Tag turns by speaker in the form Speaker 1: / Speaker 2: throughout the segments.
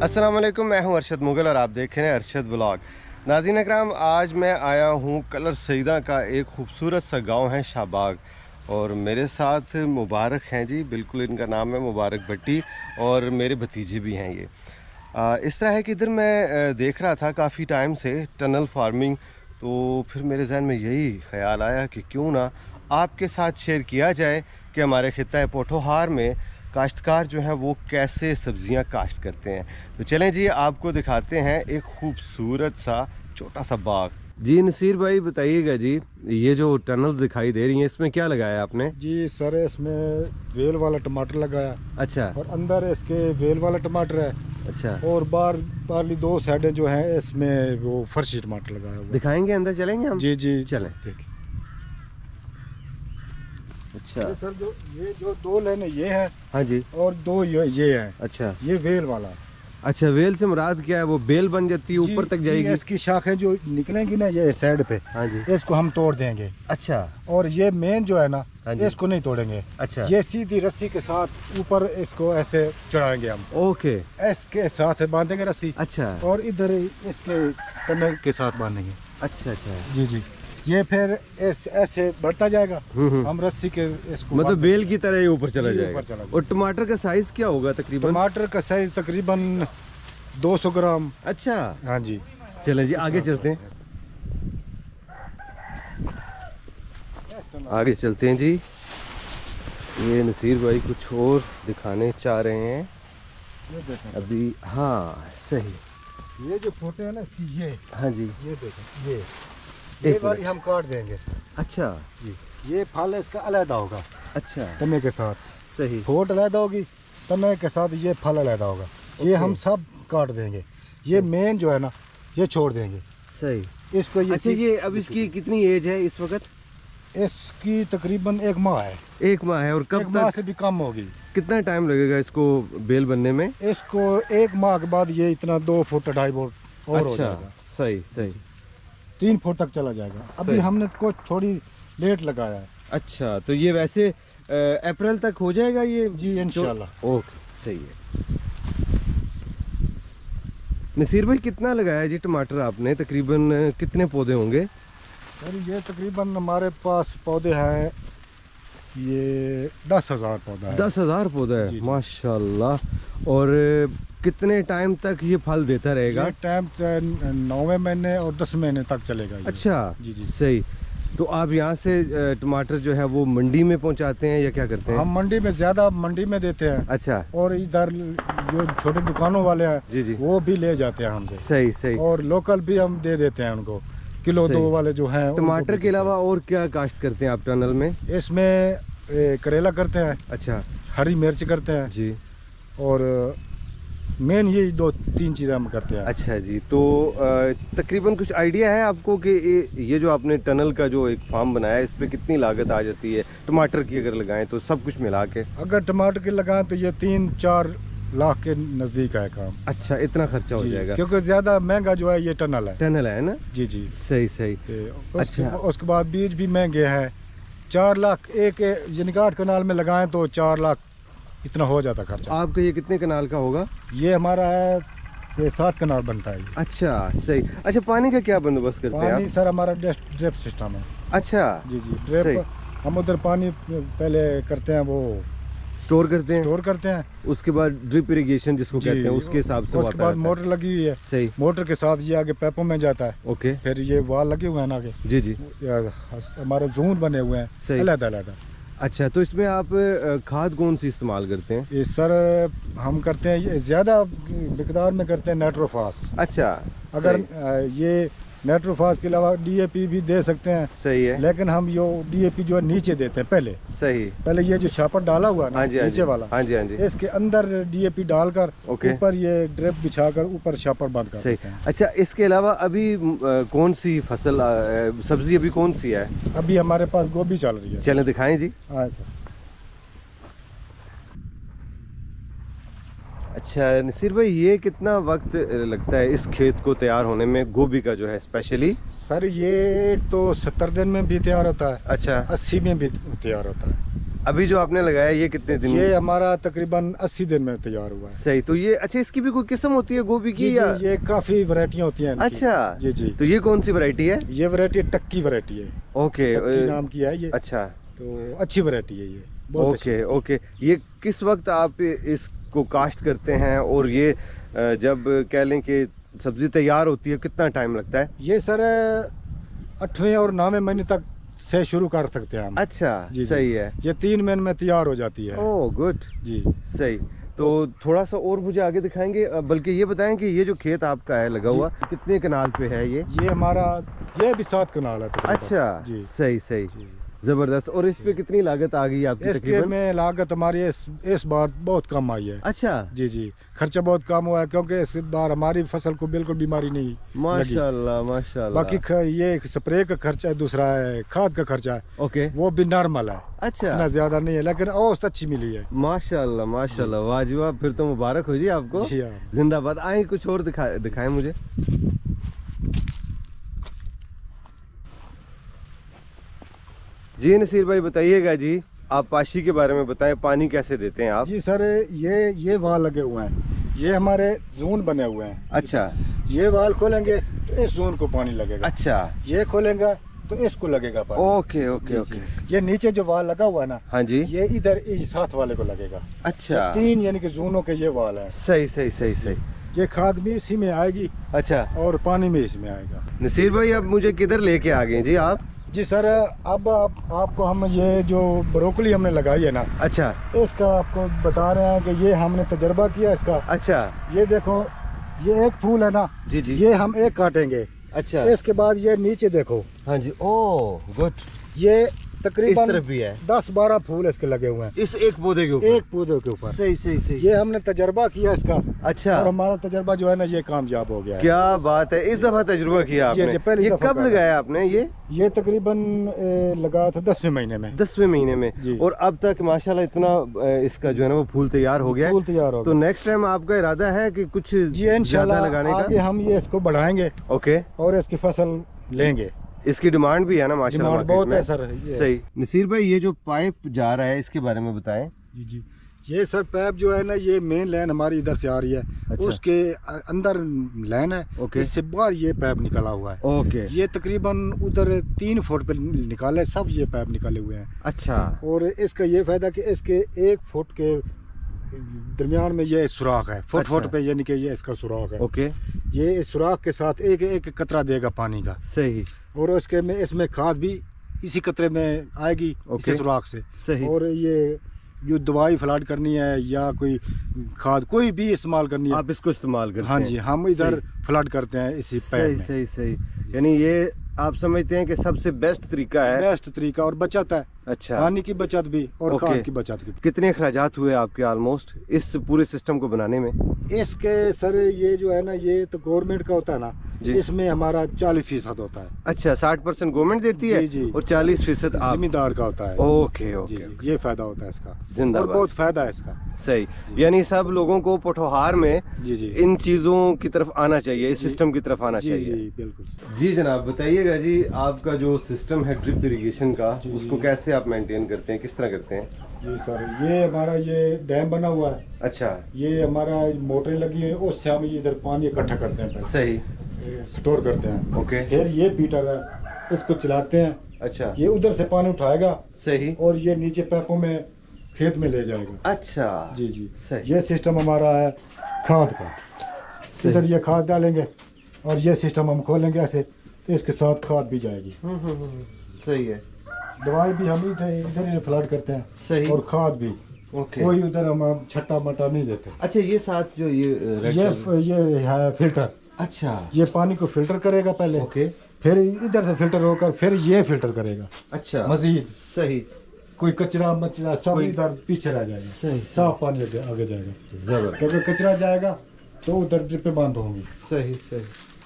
Speaker 1: वालेकुम मैं हूँ अरशद मुगल और आप देख रहे हैं अरशद व्लॉग। नाजीन अकराम आज मैं आया हूँ कलर सईदा का एक खूबसूरत सा गाँव है शाहबाग। और मेरे साथ मुबारक हैं जी, बिल्कुल इनका नाम है मुबारक भट्टी और मेरे भतीजे भी हैं ये। इस तरह है कि इधर मैं देख रहा था काफ़ी टाइम से टनल फ़ार्मिंग तो फिर मेरे जहन में यही ख्याल आया कि क्यों ना आपके साथ शेयर किया जाए कि हमारे खत्े पोठोहार में काश्तकार जो है वो कैसे सब्ज़ियाँ काश्त करते हैं? तो चलें जी आपको दिखाते हैं एक खूबसूरत सा छोटा सा बाग। जी नसीर भाई बताइएगा जी ये जो टनल दिखाई दे रही है इसमें क्या लगाया आपने?
Speaker 2: जी सर इसमें वेल वाला टमाटर लगाया।
Speaker 1: अच्छा।
Speaker 2: और अंदर इसके वेल वाला टमाटर है।
Speaker 1: अच्छा।
Speaker 2: और बाहर बाहरली दो साइडें जो हैं इसमें वो फर्शी टमाटर लगाया हुआ
Speaker 1: दिखाएँगे अंदर चलेंगे हम?
Speaker 2: जी जी।
Speaker 1: चलें।
Speaker 2: देखिए।
Speaker 1: अच्छा।
Speaker 2: ये सर जो ये जो दो लाइनें ये है
Speaker 1: हाँ जी।
Speaker 2: और दो ये ये हैं।
Speaker 1: अच्छा।
Speaker 2: ये वेल वाला।
Speaker 1: अच्छा वेल से मुराद क्या है? वो बेल बन जाती है ऊपर तक जाएगी?
Speaker 2: इसकी शाखें जो निकलेंगी ना ये साइड पे
Speaker 1: हाँ जी।
Speaker 2: इसको हम तोड़ देंगे।
Speaker 1: अच्छा।
Speaker 2: और ये मेन जो है ना
Speaker 1: हाँ जी।
Speaker 2: इसको नहीं तोड़ेंगे।
Speaker 1: अच्छा।
Speaker 2: ये सीधी रस्सी के साथ ऊपर इसको ऐसे चढ़ाएँगे हम।
Speaker 1: ओके।
Speaker 2: इसके साथ बांधेंगे रस्सी।
Speaker 1: अच्छा।
Speaker 2: और इधर इसके तने के साथ बांधेंगे।
Speaker 1: अच्छा अच्छा।
Speaker 2: जी जी। ये फिर ऐसे बढ़ता जाएगा।
Speaker 1: हम्म, हम्म।
Speaker 2: हम रस्सी के इसको
Speaker 1: मतलब बेल की तरह ऊपर चला जाएगा।
Speaker 2: चला
Speaker 1: और टमाटर का साइज़ क्या होगा तकरीबन?
Speaker 2: टमाटर का साइज़ तकरीबन 200 ग्राम।
Speaker 1: अच्छा।
Speaker 2: हाँ जी।
Speaker 1: चलें जी आगे चलते हैं। आगे चलते हैं जी। ये नसीर भाई कुछ और दिखाने चाह रहे हैं। अभी हाँ सही।
Speaker 2: ये जो फोटे है ना इसकी ये।
Speaker 1: हाँ जी।
Speaker 2: ये देखें ये।
Speaker 1: एक मिनट।
Speaker 2: हम काट देंगे इसमें।
Speaker 1: अच्छा।
Speaker 2: जी। ये फल इसका अलहदा होगा।
Speaker 1: अच्छा।
Speaker 2: तने के साथ।
Speaker 1: सही।
Speaker 2: फोट अलहदा होगी तने के साथ ये फल अलहदा होगा। ये हम सब काट देंगे। ये मेन जो है ना ये छोड़ देंगे।
Speaker 1: सही।
Speaker 2: इसको ये
Speaker 1: अच्छा ये अब इसकी कितनी एज है इस वक्त?
Speaker 2: इसकी तकरीबन एक माह है।
Speaker 1: एक माह है और कब
Speaker 2: माह
Speaker 1: तक?
Speaker 2: से भी कम होगी।
Speaker 1: कितना टाइम लगेगा इसको बेल बनने में?
Speaker 2: इसको एक माह के बाद ये इतना दो फुट ढाई फुट और
Speaker 1: अच्छा, हो
Speaker 2: जाएगा।
Speaker 1: सही सही।
Speaker 2: तीन फुट तक चला जाएगा। अभी हमने को थोड़ी लेट लगाया है।
Speaker 1: अच्छा तो ये वैसे अप्रैल तक हो जाएगा ये?
Speaker 2: जी इंशाल्लाह।
Speaker 1: ओके सही है। नसीर भाई कितना लगाया जी टमाटर आपने? तकरीबन कितने पौधे होंगे?
Speaker 2: सर ये तकरीबन हमारे पास पौधे हैं ये दस हज़ार पौधा है।
Speaker 1: दस हज़ार पौधा है माशाल्लाह। और कितने टाइम तक ये फल देता रहेगा?
Speaker 2: ये टाइम नौवे महीने और दस महीने तक चलेगा
Speaker 1: अच्छा
Speaker 2: जी, जी।
Speaker 1: सही। तो आप यहाँ से टमाटर जो है वो मंडी में पहुँचाते हैं या क्या करते हैं?
Speaker 2: हम मंडी में ज़्यादा मंडी में देते हैं।
Speaker 1: अच्छा।
Speaker 2: और इधर जो छोटे दुकानों वाले हैं
Speaker 1: जी जी।
Speaker 2: वो भी ले जाते हैं हमसे
Speaker 1: सही सही।
Speaker 2: और लोकल भी हम दे देते हैं उनको। किलो दो वाले जो हैं
Speaker 1: टमाटर के अलावा और क्या काश्त करते हैं आप टनल में?
Speaker 2: इसमें करेला करते हैं।
Speaker 1: अच्छा।
Speaker 2: हरी मिर्च करते हैं।
Speaker 1: जी।
Speaker 2: और मेन ये दो तीन चीज़ें हम करते हैं।
Speaker 1: अच्छा जी तो तकरीबन कुछ आइडिया है आपको कि ये- जो आपने टनल का जो एक फार्म बनाया है इस पे कितनी लागत आ जाती है? टमाटर की अगर लगाएँ तो सब कुछ मिला के।
Speaker 2: अगर टमाटर के लगाएँ तो ये तीन चार लाख के नज़दीक है काम।
Speaker 1: अच्छा इतना खर्चा हो जाएगा।
Speaker 2: क्योंकि ज़्यादा महँगा जो है ये टनल है।
Speaker 1: टनल है ना?
Speaker 2: जी जी।
Speaker 1: सही सही।
Speaker 2: उसके,
Speaker 1: अच्छा।
Speaker 2: उसके बाद बीज भी महँगे हैं। चार लाख एक यानी आठ कनाल में लगाएँ तो चार लाख इतना हो जाता खर्चा।
Speaker 1: आपका ये कितने कनाल का होगा?
Speaker 2: ये हमारा है से सात कनाल बनता है
Speaker 1: अच्छा सही। अच्छा पानी का क्या बंदोबस्त करते हैं
Speaker 2: पानी सर हमारा ड्रिप सिस्टम है।
Speaker 1: अच्छा
Speaker 2: जी जी ड्रेप हम उधर पानी पहले करते हैं वो
Speaker 1: स्टोर करते हैं?
Speaker 2: स्टोर करते हैं।
Speaker 1: उसके बाद ड्रिप इरिगेशन जिसको कहते हैं उसके हिसाब से
Speaker 2: उसके बाद मोटर लगी हुई है।
Speaker 1: सही।
Speaker 2: मोटर के साथ ये आगे पैपों में जाता है।
Speaker 1: ओके।
Speaker 2: फिर ये वाल लगे हुए हैं ना आगे।
Speaker 1: जी जी।
Speaker 2: हमारे जून बने हुए हैं।
Speaker 1: सही।
Speaker 2: अलग
Speaker 1: अच्छा तो इसमें आप खाद कौन सी इस्तेमाल करते हैं?
Speaker 2: ये सर हम करते हैं ये ज़्यादा मकदार में करते हैं नाइट्रोफास
Speaker 1: अच्छा
Speaker 2: अगर ये नाइट्रोफास के अलावा डीएपी भी दे सकते हैं।
Speaker 1: सही है।
Speaker 2: लेकिन हम यो डीएपी जो है नीचे देते हैं पहले।
Speaker 1: सही।
Speaker 2: पहले ये जो छापर डाला हुआ है ना
Speaker 1: हाँ हाँ
Speaker 2: नीचे वाला
Speaker 1: हाँ जी हाँ जी।
Speaker 2: इसके अंदर डीएपी डालकर। ऊपर ये ड्रिप बिछाकर ऊपर छापर कर
Speaker 1: सही।
Speaker 2: हैं।
Speaker 1: अच्छा इसके अलावा अभी कौन सी फ़सल सब्ज़ी अभी कौन सी है?
Speaker 2: अभी हमारे पास गोभी चल रही है।
Speaker 1: चले दिखाएँ जी।
Speaker 2: हाँ सर।
Speaker 1: अच्छा नसीर भाई ये कितना वक्त लगता है इस खेत को तैयार होने में गोभी का जो है स्पेशली
Speaker 2: सर ये तो सत्तर दिन में भी तैयार होता है।
Speaker 1: अच्छा।
Speaker 2: अस्सी में भी तैयार होता है।
Speaker 1: अभी जो आपने लगाया ये कितने दिन
Speaker 2: ये हमारा तकरीबन 80 दिन में तैयार हुआ है।
Speaker 1: सही तो ये अच्छा इसकी भी कोई किस्म होती है गोभी की या?
Speaker 2: ये काफ़ी वैरायटियाँ होती हैं।
Speaker 1: अच्छा।
Speaker 2: जी जी।
Speaker 1: तो ये कौन सी वरायटी है?
Speaker 2: ये वरायटी टक्की वरायटी है।
Speaker 1: ओके
Speaker 2: नाम की है ये।
Speaker 1: अच्छा।
Speaker 2: तो अच्छी वरायटी है ये।
Speaker 1: Okay okay. ये किस वक्त आप इसको काश्त करते हैं और ये जब कह लें कि सब्ज़ी तैयार होती है कितना टाइम लगता है?
Speaker 2: ये सर आठवें और नौवें महीने तक से शुरू कर सकते हैं हम।
Speaker 1: अच्छा
Speaker 2: जी, जी।
Speaker 1: सही है।
Speaker 2: ये तीन महीने में तैयार हो जाती है।
Speaker 1: ओह गुड
Speaker 2: जी।
Speaker 1: सही। तो थोड़ा सा और मुझे आगे दिखाएँगे बल्कि ये बताएँ कि ये जो खेत आपका है लगा हुआ कितने कनाल पे है ये?
Speaker 2: ये हमारा ये भी सात कनाल है
Speaker 1: अच्छा
Speaker 2: जी।
Speaker 1: सही सही।
Speaker 2: जी।
Speaker 1: ज़बरदस्त। और इस पे कितनी लागत आ गई आपकी
Speaker 2: इसके में लागत हमारी इस इस बार बहुत कम आई है।
Speaker 1: अच्छा।
Speaker 2: जी जी। खर्चा बहुत कम हुआ है क्योंकि इस बार हमारी फ़सल को बिल्कुल बीमारी नहीं
Speaker 1: माशाल्लाह माशाल्लाह।
Speaker 2: बाकी ये स्प्रे का खर्चा है दूसरा है खाद का खर्चा है।
Speaker 1: ओके।
Speaker 2: वो भी नॉर्मल है।
Speaker 1: अच्छा।
Speaker 2: इतना ज़्यादा नहीं है लेकिन औसत अच्छी मिली है।
Speaker 1: माशाल्लाह माशाल्लाह। वाजिबा फिर तो मुबारक हो जी आपको
Speaker 2: हाँ।
Speaker 1: जिंदाबाद। आए कुछ और दिखाए दिखाएँ मुझे। जी नसीर भाई बताइएगा जी आप पाशी के बारे में बताएँ पानी कैसे देते हैं आप?
Speaker 2: जी सर ये ये वाल लगे हुए हैं। ये हमारे जोन बने हुए हैं।
Speaker 1: अच्छा।
Speaker 2: ये वाल खोलेंगे तो इस जोन को पानी लगेगा।
Speaker 1: अच्छा।
Speaker 2: ये खोलेंगे तो इसको लगेगा पानी।
Speaker 1: Okay okay okay.
Speaker 2: ये नीचे जो वाल लगा हुआ है ना
Speaker 1: हाँ जी।
Speaker 2: ये इधर साथ वाले को लगेगा।
Speaker 1: अच्छा।
Speaker 2: तीन यानी कि जोनों के ये वाल है।
Speaker 1: सही सही सही सही।
Speaker 2: ये खाद भी इसी में आएगी
Speaker 1: अच्छा।
Speaker 2: और पानी भी इसमें आएगा।
Speaker 1: नसीर भाई अब मुझे किधर लेके आ गए जी आप?
Speaker 2: जी सर अब आप, आपको हम ये जो ब्रोकली हमने लगाई है ना
Speaker 1: अच्छा।
Speaker 2: इसका आपको बता रहे हैं कि ये हमने तजर्बा किया इसका।
Speaker 1: अच्छा।
Speaker 2: ये देखो ये एक फूल है ना
Speaker 1: जी जी।
Speaker 2: ये हम एक काटेंगे।
Speaker 1: अच्छा।
Speaker 2: इसके बाद ये नीचे देखो।
Speaker 1: हाँ जी। ओ गुड।
Speaker 2: ये तकरीबन
Speaker 1: तरफ़ भी है।
Speaker 2: दस बारह फूल इसके लगे हुए हैं।
Speaker 1: इस एक पौधे के ऊपर?
Speaker 2: एक पौधे के ऊपर।
Speaker 1: सही सही सही।
Speaker 2: ये हमने तजर्बा किया इसका।
Speaker 1: अच्छा।
Speaker 2: और हमारा तजर्बा जो है ना ये कामयाब हो गया है।
Speaker 1: क्या बात है। इस दफ़ा तजुर्बा किया आपने।
Speaker 2: जी, पहली
Speaker 1: ये कब लगाया आपने ये?
Speaker 2: ये तकरीबन लगा था दसवें महीने में।
Speaker 1: दसवें महीने में। और अब तक माशाल्लाह इतना इसका जो है ना वो फूल तैयार हो गया
Speaker 2: फूल तैयार हो
Speaker 1: तो नेक्स्ट टाइम आपका इरादा है कि कुछ
Speaker 2: जी इंशाल्लाह
Speaker 1: लगाने का?
Speaker 2: हम ये इसको बढ़ाएँगे।
Speaker 1: ओके
Speaker 2: और इसकी फ़सल लेंगे।
Speaker 1: इसकी डिमांड भी है ना माशाल्लाह
Speaker 2: बहुत है सर ये।
Speaker 1: सही। नसीर भाई ये जो पाइप जा रहा है इसके बारे में बताएँ।
Speaker 2: जी जी। ये सर पैप जो है ना ये मेन लाइन हमारी इधर से आ रही है।
Speaker 1: अच्छा।
Speaker 2: उसके अंदर लाइन है।
Speaker 1: ओके।
Speaker 2: इससे बाहर ये पैप निकला हुआ है।
Speaker 1: ओके।
Speaker 2: ये तकरीबन उधर तीन फुट पे निकाले सब ये पैप निकाले हुए हैं।
Speaker 1: अच्छा।
Speaker 2: और इसका ये फ़ायदा कि इसके एक फुट के दरमियान में ये सुराख है। फुट
Speaker 1: अच्छा।
Speaker 2: फुट पे यानी कि ये इसका सुराख है।
Speaker 1: ओके।
Speaker 2: ये इस सुराख के साथ एक एक कतरा देगा पानी का।
Speaker 1: सही।
Speaker 2: और इसके में इसमें खाद भी इसी कतरे में आएगी। इसी सुराख से।
Speaker 1: सही।
Speaker 2: और ये जो दवाई फ्लाट करनी है या कोई खाद कोई भी इस्तेमाल करनी है।
Speaker 1: आप इसको इस्तेमाल करते
Speaker 2: हाँ
Speaker 1: हैं।
Speaker 2: जी हम इधर फ्लड करते हैं इसी
Speaker 1: सही सही सही। यानी ये आप समझते हैं कि सबसे बेस्ट तरीका है।
Speaker 2: बेस्ट तरीका और बचत है।
Speaker 1: अच्छा।
Speaker 2: पानी की बचत भी और
Speaker 1: ओके।
Speaker 2: खाद की बचत भी।
Speaker 1: कितने अखराजात हुए आपके ऑलमोस्ट इस पूरे सिस्टम को बनाने में?
Speaker 2: इसके सर ये जो है ना ये तो गवर्नमेंट का होता है ना इसमें हमारा चालीस फ़ीसद होता है।
Speaker 1: अच्छा साठ परसेंट गवर्नमेंट देती है?
Speaker 2: जी, जी।
Speaker 1: और चालीस फ़ीसद आप?
Speaker 2: जिम्मेदार का होता है।
Speaker 1: ओके
Speaker 2: जी
Speaker 1: ओके।
Speaker 2: जी, ये फ़ायदा होता है इसका।
Speaker 1: जिंदाबाद।
Speaker 2: बहुत फ़ायदा है इसका।
Speaker 1: सही। यानी सब लोगों को पोठोहार में
Speaker 2: जी जी।
Speaker 1: इन चीज़ों की तरफ़ आना चाहिए इस सिस्टम की तरफ़ आना चाहिए।
Speaker 2: बिल्कुल
Speaker 1: जी जनाब बताइएगा जी आपका जो सिस्टम है ड्रिप इरिगेशन का उसको कैसे आप मेंटेन करते हैं? किस तरह करते हैं?
Speaker 2: जी सर ये हमारा ये डैम बना हुआ है।
Speaker 1: अच्छा।
Speaker 2: ये हमारा मोटरें लगी है उससे हम इधर पानी इकट्ठा करते हैं
Speaker 1: सही।
Speaker 2: स्टोर करते हैं।
Speaker 1: ओके।
Speaker 2: फिर ये पीटर है इसको चलाते हैं।
Speaker 1: अच्छा।
Speaker 2: ये उधर से पानी उठाएगा
Speaker 1: सही।
Speaker 2: और ये नीचे पैपों में खेत में ले जाएगा।
Speaker 1: अच्छा।
Speaker 2: जी जी।
Speaker 1: सही।
Speaker 2: ये सिस्टम हमारा है खाद का। इधर ये खाद डालेंगे और ये सिस्टम हम खोलेंगे ऐसे तो इसके साथ खाद भी जाएगी।
Speaker 1: हम्म, हम्म, हम्म, सही है।
Speaker 2: दवाई भी हम इधर इधर ही फ्लड करते हैं
Speaker 1: सही।
Speaker 2: और खाद भी।
Speaker 1: ओके।
Speaker 2: कोई उधर हम छट्टा मट्टा नहीं देते।
Speaker 1: अच्छा ये साथ जो ये
Speaker 2: ये ये है फ़िल्टर।
Speaker 1: अच्छा।
Speaker 2: ये पानी को फ़िल्टर करेगा पहले।
Speaker 1: ओके।
Speaker 2: फिर इधर से फ़िल्टर होकर फिर ये फ़िल्टर करेगा।
Speaker 1: अच्छा।
Speaker 2: मजीद।
Speaker 1: सही।
Speaker 2: कोई कचरा मचरा सब इधर पीछे रह जाएगा।
Speaker 1: सही
Speaker 2: साफ़ पानी आगे जाएगा।
Speaker 1: ज़बरदस्त।
Speaker 2: क्योंकि कचरा जाएगा तो उधर ड्रिपें बंद होंगी।
Speaker 1: सही सही।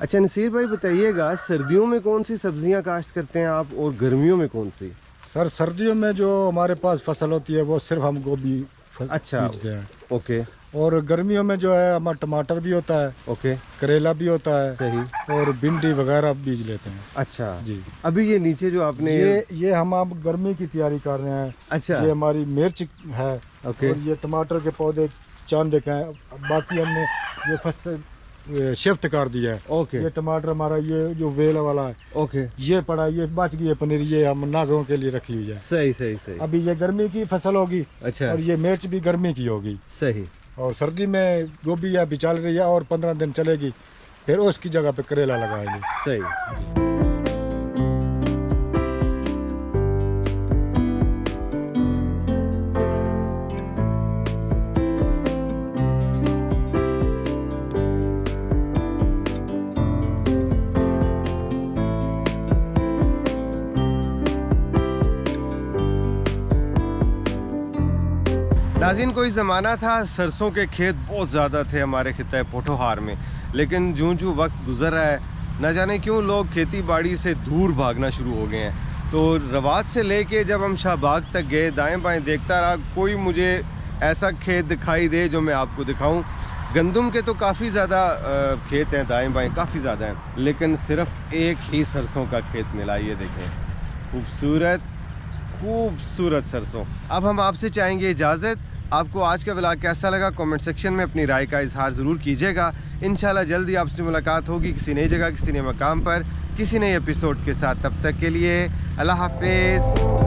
Speaker 1: अच्छा नसीर भाई बताइएगा सर्दियों में कौन सी सब्ज़ियाँ काश्त करते हैं आप और गर्मियों में कौन सी?
Speaker 2: सर सर्दियों में जो हमारे पास फ़सल होती है वो सिर्फ़ हम गोभी
Speaker 1: अच्छा।
Speaker 2: बीजते हैं।
Speaker 1: ओके।
Speaker 2: और गर्मियों में जो है हमारा टमाटर भी होता है
Speaker 1: ओके।
Speaker 2: करेला भी होता है
Speaker 1: सही।
Speaker 2: और भिंडी वगैरह बीज लेते हैं।
Speaker 1: अच्छा।
Speaker 2: जी।
Speaker 1: अभी ये नीचे जो आपने
Speaker 2: ये ये हम आप गर्मी की तैयारी कर रहे हैं।
Speaker 1: अच्छा।
Speaker 2: ये हमारी मिर्च है
Speaker 1: ओके।
Speaker 2: और ये टमाटर के पौधे चाँद के हैं। बाकी हमने ये फ़सल शिफ्ट कर दिया है।
Speaker 1: ओके
Speaker 2: ये टमाटर हमारा ये जो वेल वाला है
Speaker 1: ओके
Speaker 2: ये पड़ा ये बच गई है पनीर ये हम नागरों के लिए रखी हुई है।
Speaker 1: सही सही सही।
Speaker 2: अभी ये गर्मी की फ़सल होगी
Speaker 1: अच्छा।
Speaker 2: और ये मिर्च भी गर्मी की होगी।
Speaker 1: सही।
Speaker 2: और सर्दी में गोभी अभी चल रही है और पंद्रह दिन चलेगी फिर उसकी जगह पे करेला लगाएँगे।
Speaker 1: सही। नाजिन, कोई ज़माना था, सरसों के खेत बहुत ज़्यादा थे हमारे खिता पोठोहार में। लेकिन जूँ जूँ वक्त गुजर रहा है, न जाने क्यों लोग खेती बाड़ी से दूर भागना शुरू हो गए हैं। तो रवात से लेके जब हम शाहबाग तक गए, दाएँ बाएँ देखता रहा, कोई मुझे ऐसा खेत दिखाई दे जो मैं आपको दिखाऊँ। गंदम के तो काफ़ी ज़्यादा खेत हैं, दाएँ बाएँ काफ़ी ज़्यादा हैं, लेकिन सिर्फ़ एक ही सरसों का खेत मिला, ये देखें। खूबसूरत खूबसूरत सरसों। अब हम आपसे चाहेंगे इजाज़त आपको आज का ब्लाग कैसा लगा? कमेंट सेक्शन में अपनी राय का इजहार ज़रूर कीजिएगा। इन जल्दी आपसे मुलाकात होगी किसी नई जगह, किसी नए मकाम पर, किसी नए एपिसोड के साथ। तब तक के लिए अल्लाह हाफिज़।